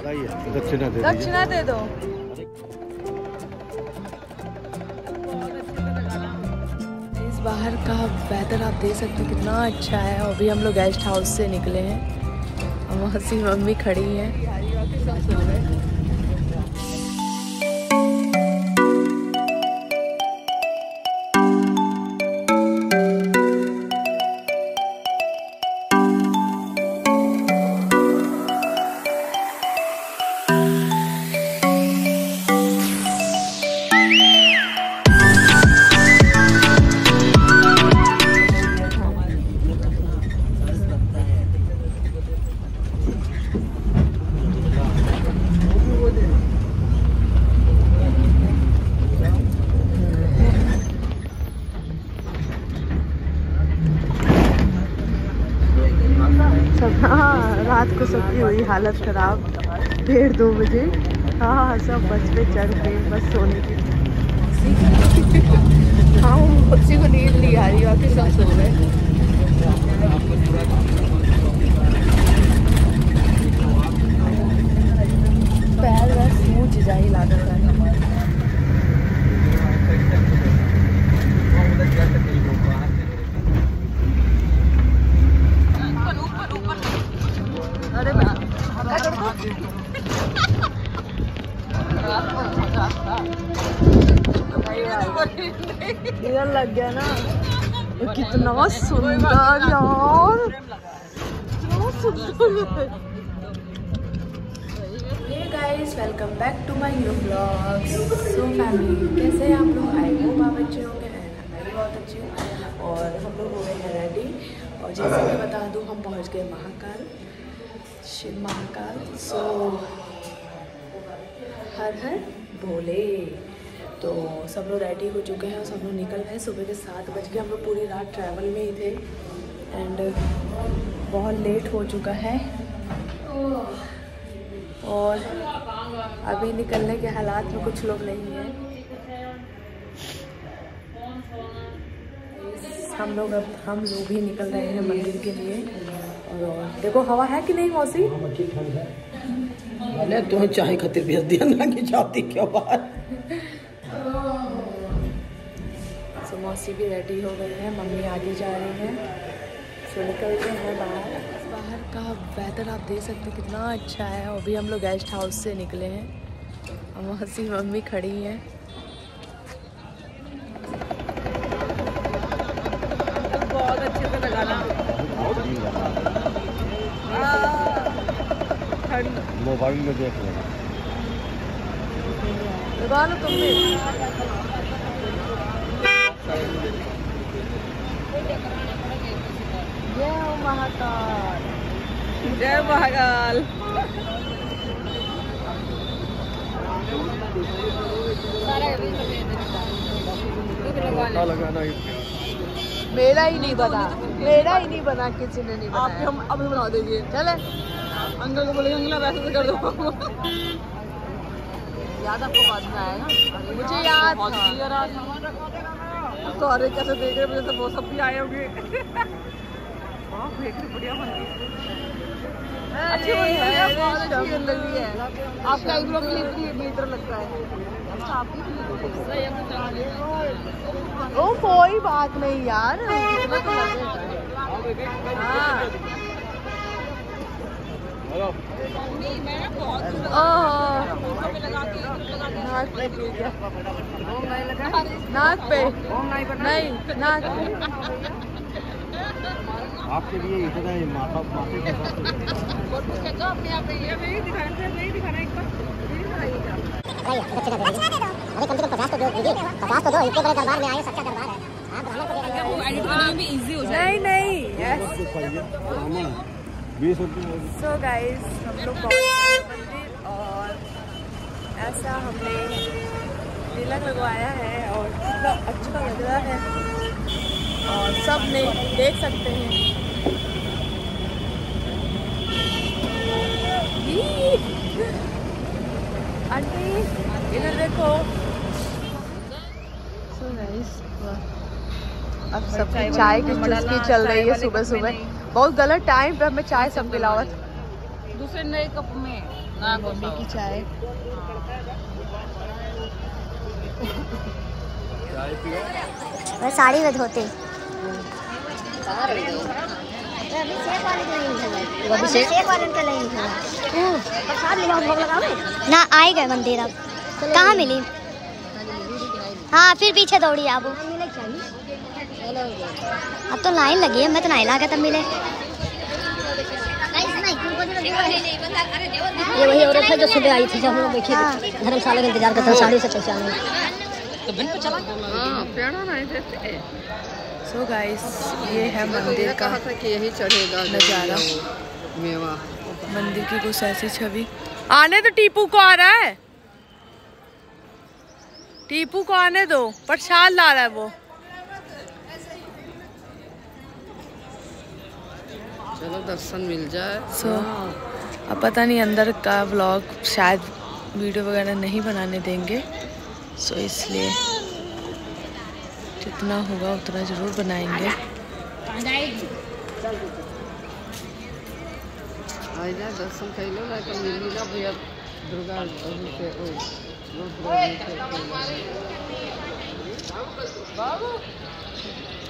दक्षिणा दे दक्षिणा दे दो। इस बाहर का वेदर आप देख सकते हो कितना अच्छा है। अभी हम लोग गेस्ट हाउस से निकले हैं। वहाँ से मम्मी खड़ी हैं। को हुई हालत खराब। डेढ़ दो बजे। हाँ हाँ सब बस पे चढ़ गए बस सोने की। हाँ बच्ची को नींद नहीं आ रही, बाकी सब सो गए पैर बस मुँह जिजाई लागत है। Hey guys welcome back to my new blog so family कैसे हैं आप लोग? आई होप आप अच्छे होंगे मैं भी बहुत अच्छी हूँ। और हम लोग हो गए हैं रेडी और जैसे मैं बता दूँ, हम पहुँच गए महाकाल, शिव महाकाल। सो हर हर भोले। तो सब लोग रेडी हो चुके हैं और सब लोग निकल गए सुबह के सात बज के हम लोग पूरी रात ट्रैवल में ही थे। एंड बहुत लेट हो चुका है। और अभी निकलने के हालात में कुछ लोग नहीं हैं। हम लोग अब हम लोग ही निकल रहे हैं मंदिर के लिए। और देखो हवा है कि नहीं मौसी? अरे तुम्हें चाय खातिर भेज दिया ना कि जाती क्यों बात? सो मौसी भी रेडी हो गई है। मम्मी आगे जा रही हैं। सो निकलते हैं बाहर। बाहर का वेदर आप देख सकते हैं कितना अच्छा है। अभी हम लोग गेस्ट हाउस से निकले हैं। और मौसी मम्मी खड़ी हैं। बहुत अच्छे से लगाना मोबाइल में देख लेना। लगा लो तुम भी। जय महाकाल जय महाकाल मेरा ही नहीं बना। मेरा ही नहीं बना किसी ने नहीं आप बनाया। हम अब बना देंगे। चले। अंकल को बोलेंगे अंकल वैसे से कर दो याद आपको बाद में आया मुझे याद था। सारे कैसे देख रहे मुझे तो वो सब भी आए होंगे। वाह बढ़िया बन गई अच्छी बनी है। बहुत अच्छी लग रही है। आपका आईब्रो क्लिप भी मीटर लगता है। अच्छा आपकी ओ कोई बात नहीं यार। इतना। हाँ नाक पे। नाक पे। नहीं नाक आपके लिए इतना ही माथा के साथ अरे कम से कम पचास तो दो पचास तो दो इतने बड़े दरबार में आए सच्चा दरबार है। हाँ ब्राह्मण को देगा नहीं नहीं सो गाइस हम लोग पहुँच गए मंदिर और ऐसा हमने तिलक लगवाया है और कितना अच्छा लग रहा है। और सबने देख सकते हैं! आंटी इधर देखो सो गाइस अब सबकी चाय की चुस्की चल रही है सुबह सुबह? बहुत गलत टाइम पे हमें चाय सब पिलावत दूसरे नए कप में। ना मम्मी की चाय। और साड़ी में धोते ना आए गए मंदिर अब। कहाँ मिली? हाँ फिर पीछे दौड़ी आप। अब तो लाइन लगी है मैं तो नहीं लगा तब मिले। ये वही औरत है जो सुबह आई थी जब हम लोग बैठे हाँ। धर्मशाला का इंतज़ार करते हैं साड़ी से पहचाने हाँ। पेड़ा सो गाइस ये है मंदिर का कहा था कि यही चढ़ेगा नज़ारा। मेवा मंदिर की कुछ ऐसी छवि। आने तो टीपू को आ रहा है। टीपू को आने दो प्रसाद ला रहा है वो। चलो दर्शन मिल जाए। सो so, अब पता नहीं अंदर का ब्लॉग शायद वीडियो वगैरह नहीं बनाने देंगे। सो so, इसलिए जितना होगा उतना ज़रूर बनाएँगे। दर्शन कैलो दुर्गा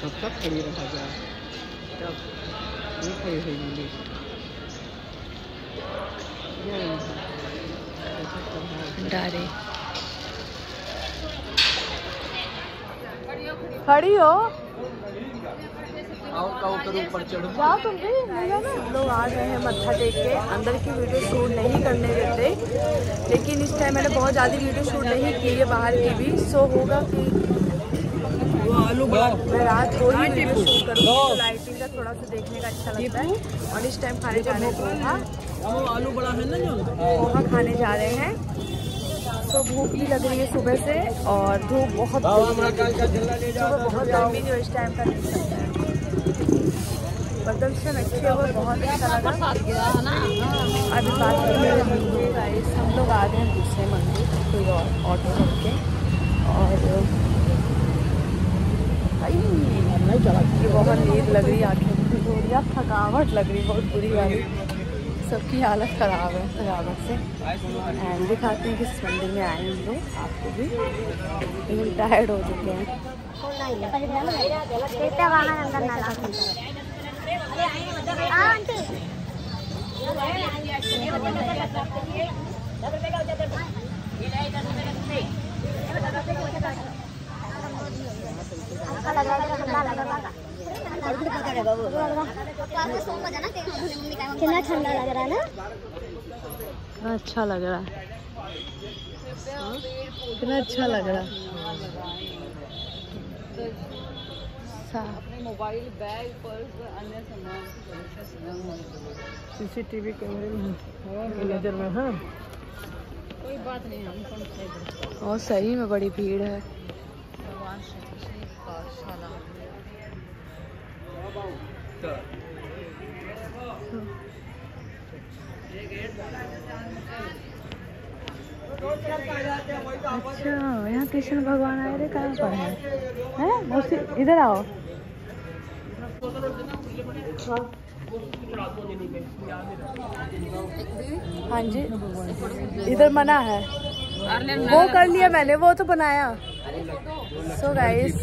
कब तक खड़ी रहा जाए कब? ये खड़ी हुई मिली। ये खड़ी हो। आओ का ऊपर ऊपर चढ़ो। जाओ तुम भी हम लोग आ गए हैं मत्था टेक के। अंदर की वीडियो शूट नहीं करने देते। लेकिन इस टाइम मैंने बहुत ज़्यादा वीडियो शूट नहीं की है बाहर की भी। सो होगा कि मैं रात को ही वीडियो शूट करूँगी तो लाइटिंग का थोड़ा सा देखने का अच्छा लगता है। और इस टाइम खाने जाने रहे पोहा आलू बड़ा है ना पोहा खाने जा रहे हैं। तो भूख भी लग रही है सुबह से और धूप बहुत सुबह बहुत गर्मी जो इस टाइम का सकता है। प्रदर्शन अच्छे हुए बहुत अच्छा लगा। अभी बात करेंगे गाइस हम लोग आ गए हैं दूसरे मंदिर कोई और ऑटो करके और भाई ये बहुत नींद लग रही है आँखें। थकावट लग रही है बहुत बुरी वाली सबकी हालत ख़राब है थकावट से। एंड दिखाते हैं कि इस मंदिर में आए हम लोग, आपको भी। लेकिन टायर्ड हो चुके हैं। कितना ठंडा लग रहा है ना अच्छा लग रहा है। कितना अच्छा लग रहा है। मोबाइल बैग पर्स अन्य सामान सीसीटीवी कैमरे में नज़र में हाँ। कोई बात नहीं हम और सही में बड़ी भीड़ है। पाठशाला अच्छा यहाँ कृष्ण भगवान आए थे कहाँ पर है? हैं? मौसी इधर आओ। हाँ जी। इधर मना है। वो कर लिया मैंने वो तो बनाया। सो गाइस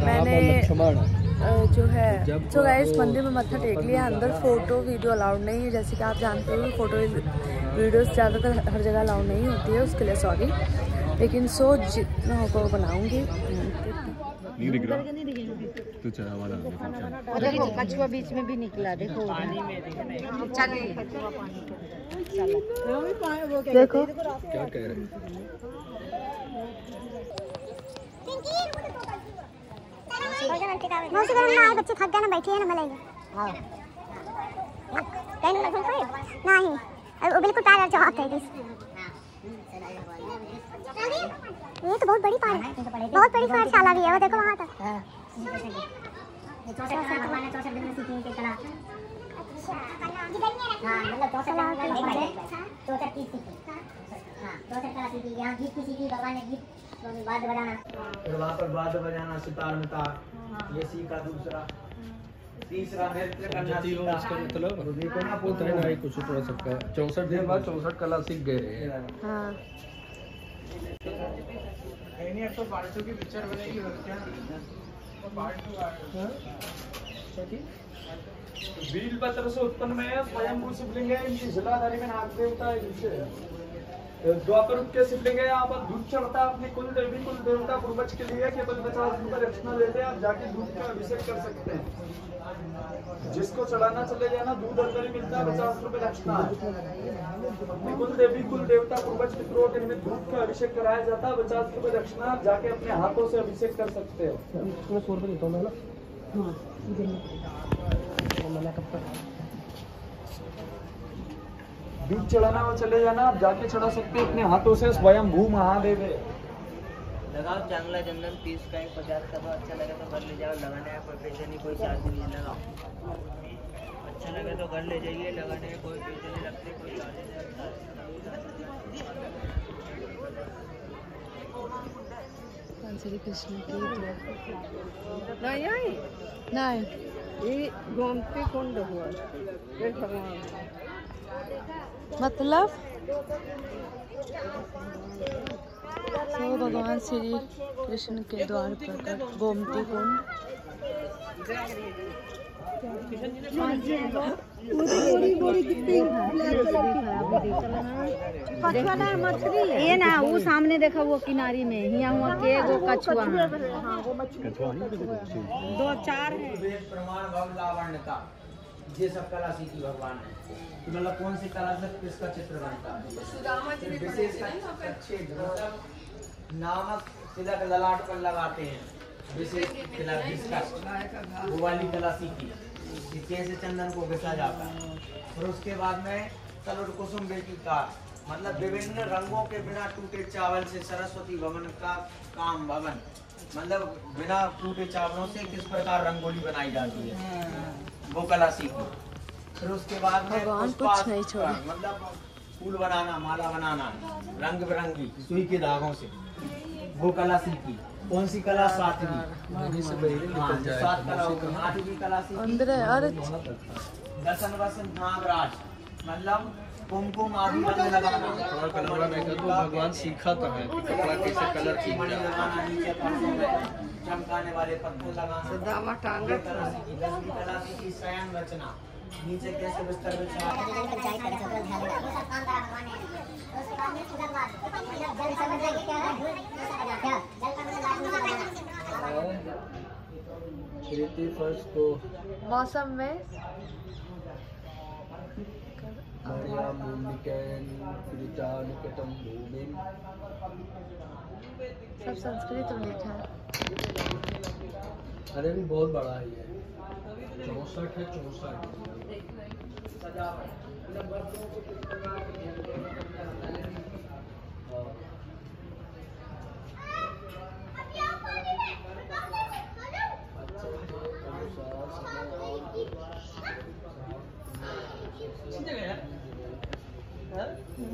मैंने जो है जो गाइस मंदिर में मत्था टेक लिया अंदर फ़ोटो वीडियो अलाउड नहीं है। जैसे कि आप जानते हो फ़ोटो वीडियोस ज़्यादातर हर जगह अलाउड नहीं होती है उसके लिए सॉरी लेकिन सो जितना होगा वो बनाऊँगी। नहीं दिख रहा। तो चला वाला देखो कछुआ बीच में भी निकला देखो। देखो क्या कह रहे हैं? मौसी में आए बच्चे थक गए ना बैठे हैं ना मिलेंगे हाँ कहीं ना घूम नहीं वो बिल्कुल पैर जवाब थे बस ये तो बहुत बड़ी पार्क बहुत बड़ी पाठशाला भी है। वो देखो वहाँ तक फिर वहाँ पर बाद बजाना सितार मितार ये सीखा दूसरा तीसरा नृत्य करना जति हो सीखा इसका मतलब होता है ना कुछ थोड़ा सबका चौसठ दिन बाद चौसठ कला सीख गए हाँ। बील पत्र से उत्पन्न में स्वयंभू शिवलिंग है इनकी जिलाधारी में नाग देवता है इनसे द्वापर के शिवलिंग है यहाँ पर दूध चढ़ता है अपनी कुल देवी कुल देवता पूर्वज के लिए केवल पचास रक्षणा लेते हैं आप जाके दूध का अभिषेक कर सकते हैं। जिसको चढ़ाना चले जाना दूध अंदर ही मिलता है पचास रुपए रक्षणा अपनी कुल देवी कुल देवता पूर्वज पितरों के निमित्त दूध का अभिषेक कराया जाता है पचास रुपए रक्षणा आप जाके अपने हाथों से अभिषेक कर सकते हो। दूध चढ़ाना और चले जाना आप जाके चढ़ा सकते हैं अपने हाथों से स्वयं भू महादेव है। लगाओ चांगला चंदन पीस का एक पचास का तो अच्छा लगे तो घर ले जाओ लगाने का कोई पैसे नहीं कोई चार्ज नहीं लगाओ। अच्छा लगे तो घर ले जाइए लगाने का कोई पैसे नहीं लगते कोई चार्ज नहीं श्री कृष्ण की नहीं। नहीं। ये गोमती कुंड हुआ। मतलब? तो भगवान श्री कृष्ण के द्वार पर गोमती कुंड। ये ना वो सामने देखा वो किनारी में यहाँ हुआ के गो कछुआ। है दो चार है। वेद प्रमाण भव लावण्य का ये सब कला सीखी भगवान ने कि मतलब कौन सी कला से किसका चित्र बनता है। विशेष नामक तिलक ललाट पर लगाते हैं। वो वाली कला सीखी कि कैसे चंदन को घिसा जाता है। और उसके बाद में तलुट कुसुम बेटी का मतलब विभिन्न रंगों के बिना टूटे चावल से सरस्वती भवन का काम भवन मतलब बिना टूटे चावलों से किस प्रकार रंगोली बनाई जाती है। वो कला सीखी। फिर उसके बाद में छोड़े। मतलब फूल बनाना माला बनाना रंग बिरंगी सुई के धागों से वो कला सीखी। कौन सी कला सातवीं हाँ, सात कला आठवीं कला सीखी अंदर अरे दसन वसन नागराज मतलब कुमकुम आदि तो भगवान सीखा था है कपड़ा कैसे कलर लगाना नीचे चमकाने वाले पत्थर लगाना कला सीखी दसवीं कला सीखी शयन रचना नीचे कैसे बिस्तर बिछाना फ़र्स्ट को मौसम में? कृता निकटम सब संस्कृत में लिखा है। अरे भी बहुत बड़ा है ये चौसठ है चौसठ। 你是个人。嗯。